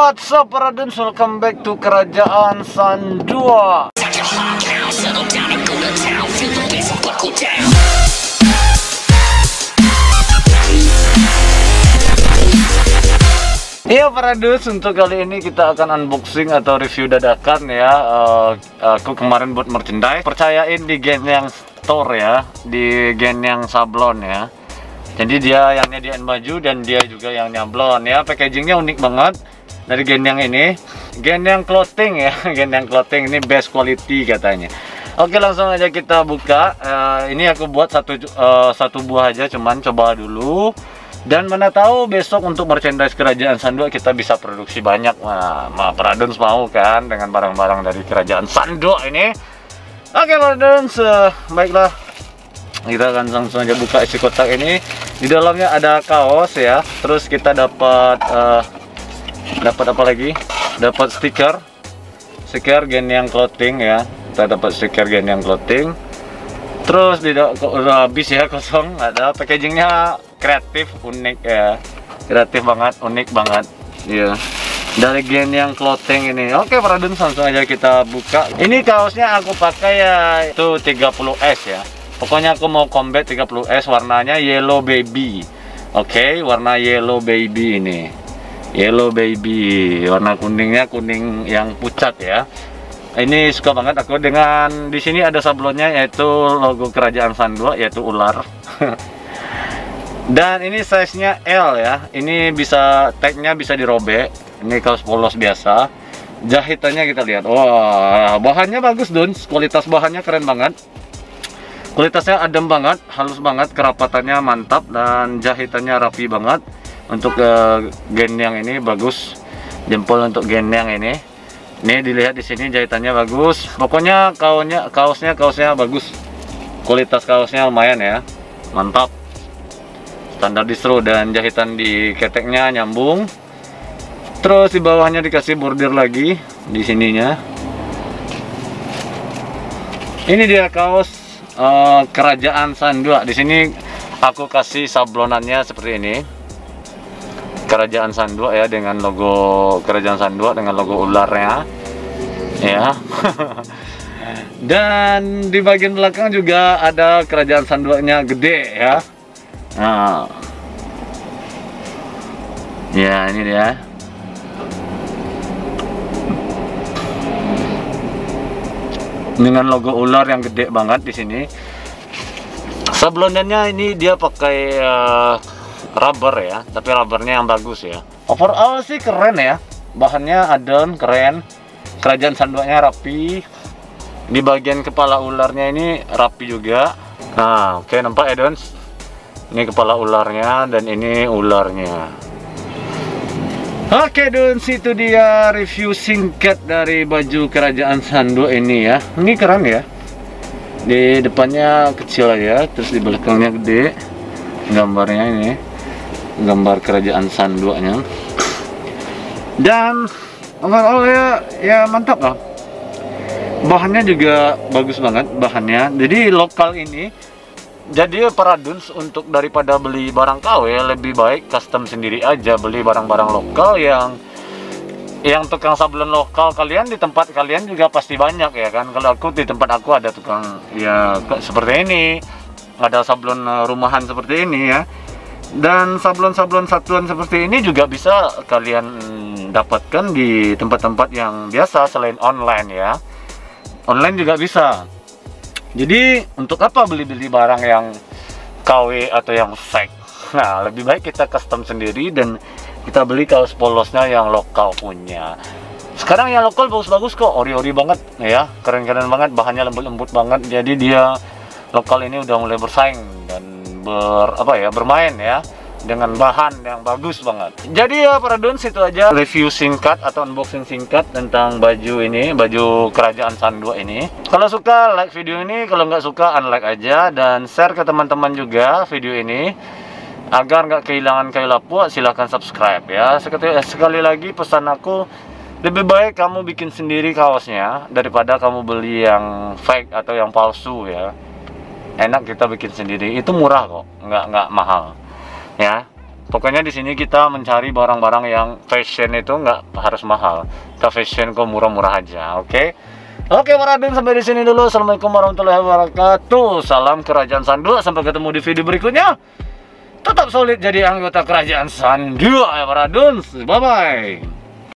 what's up para dudes? Welcome back to Kerajaan San 2 Iya para dudes, untuk kali ini kita akan unboxing atau review dadakan ya. Uh, Aku kemarin buat merchandise. Percayain di gen yang store ya Di gen yang sablon ya. Jadi dia yang nyediain baju dan dia juga yang nyablon ya. Packagingnya unik banget Dari gen yang ini Gen yang clothing ya Gen yang clothing ini best quality katanya. Oke langsung aja kita buka. Uh, Ini aku buat satu, uh, satu buah aja cuman coba dulu. Dan mana tahu besok untuk merchandise kerajaan Sando kita bisa produksi banyak. Nah, Ma Pradons mau kan dengan barang-barang dari kerajaan Sando ini? Oke Pradons uh, baiklah. Kita akan langsung aja buka isi kotak ini. Di dalamnya ada kaos ya. Terus kita dapat uh, dapat apa lagi? Dapat stiker. Stiker gen yang clothing ya. Kita dapat stiker gen yang clothing. Terus tidak udah habis ya kosong. Ada packagingnya kreatif unik ya. Kreatif banget unik banget. Ya dari gen yang clothing ini. Oke para duns langsung aja kita buka. Ini kaosnya aku pakai ya itu 30s ya. Pokoknya aku mau combat 30s warnanya yellow baby. Oke warna yellow baby ini yellow baby warna kuningnya kuning yang pucat ya. Ini suka banget aku dengan di sini ada sablonnya yaitu logo kerajaan San 2 yaitu ular. Dan ini size nya L ya. Ini bisa tagnya bisa dirobek ini kaos polos biasa. Jahitannya kita lihat. Wah bahannya bagus Dun kualitas bahannya keren banget. Kualitasnya adem banget halus banget kerapatannya mantap dan jahitannya rapi banget untuk uh, gen yang ini bagus. Jempol untuk gen yang ini. Ini dilihat di sini jahitannya bagus. Pokoknya kaosnya kaosnya kaosnya bagus. Kualitas kaosnya lumayan ya. Mantap. Standar distro dan jahitan di keteknya nyambung. Terus di bawahnya dikasih bordir lagi di sininya. Ini dia kaos uh, kerajaan San 2 di sini aku kasih sablonannya seperti ini kerajaan San 2 ya dengan logo kerajaan San 2 dengan logo ularnya ya dan di bagian belakang juga ada kerajaan San 2 nya gede ya Nah. Ya, ini dia. Dengan logo ular yang gede banget di sini. Sablonannya ini dia pakai uh, rubber ya, tapi rubbernya yang bagus ya. Overall sih keren ya. Bahannya adem, keren. Kerajaan sanduaknya rapi. Di bagian kepala ularnya ini rapi juga. Nah, oke okay, nampak ya, Dons? ini kepala ularnya dan ini ularnya Oke Dun, situ dia review singkat dari baju kerajaan Sando ini ya. Ini keren ya. Di depannya kecil ya, terus di belakangnya gede. Gambarnya ini, gambar kerajaan Sandonya. Dan overall ya, ya mantap lah. Bahannya juga bagus banget bahannya. Jadi lokal ini jadi para duns untuk daripada beli barang KW lebih baik custom sendiri aja beli barang-barang lokal yang yang tukang sablon lokal kalian di tempat kalian juga pasti banyak ya kan kalau aku di tempat aku ada tukang ya seperti ini ada sablon eh, rumahan seperti ini ya dan sablon-sablon satuan seperti ini juga bisa kalian dapatkan di tempat-tempat yang biasa selain online ya. Online juga bisa. Jadi untuk apa beli-beli barang yang KW atau yang fake? Nah lebih baik kita custom sendiri dan kita beli kaos polosnya yang lokal punya. Sekarang yang lokal bagus-bagus kok. Ori-ori banget ya. Keren-keren banget. Bahannya lembut-lembut banget. Jadi dia lokal ini udah mulai bersaing ber apa ya bermain ya dengan bahan yang bagus banget. Jadi ya para dons itu aja review singkat atau unboxing singkat tentang baju ini baju kerajaan San 2 ini. Kalau suka like video ini. Kalau nggak suka unlike aja. Dan share ke teman-teman juga video ini. Agar nggak kehilangan kayu lapu silahkan subscribe ya. Sekali, sekali lagi pesan aku lebih baik kamu bikin sendiri kaosnya daripada kamu beli yang fake atau yang palsu ya enak kita bikin sendiri itu murah kok nggak nggak mahal ya Pokoknya di sini kita mencari barang-barang yang fashion itu nggak harus mahal. Kita fashion kok murah-murah aja, oke? Oke, para adun sampai di sini dulu. Assalamualaikum warahmatullahi wabarakatuh. Salam Kerajaan Sandua. Sampai ketemu di video berikutnya. Tetap solid jadi anggota Kerajaan Sandua ya para. Bye bye.